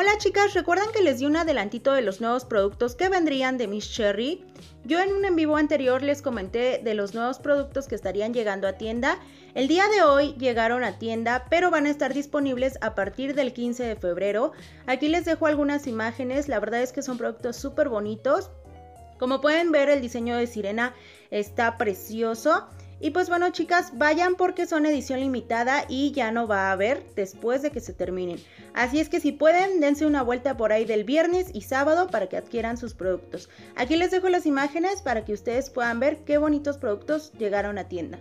Hola chicas, ¿recuerdan que les di un adelantito de los nuevos productos que vendrían de Miss Cherry? Yo en un en vivo anterior les comenté de los nuevos productos que estarían llegando a tienda. El día de hoy llegaron a tienda, pero van a estar disponibles a partir del 15 de febrero. Aquí les dejo algunas imágenes, la verdad es que son productos súper bonitos. Como pueden ver, el diseño de sirena está precioso. Y pues bueno chicas, vayan porque son edición limitada y ya no va a haber después de que se terminen. Así es que si pueden, dense una vuelta por ahí del viernes y sábado para que adquieran sus productos. Aquí les dejo las imágenes para que ustedes puedan ver qué bonitos productos llegaron a tienda.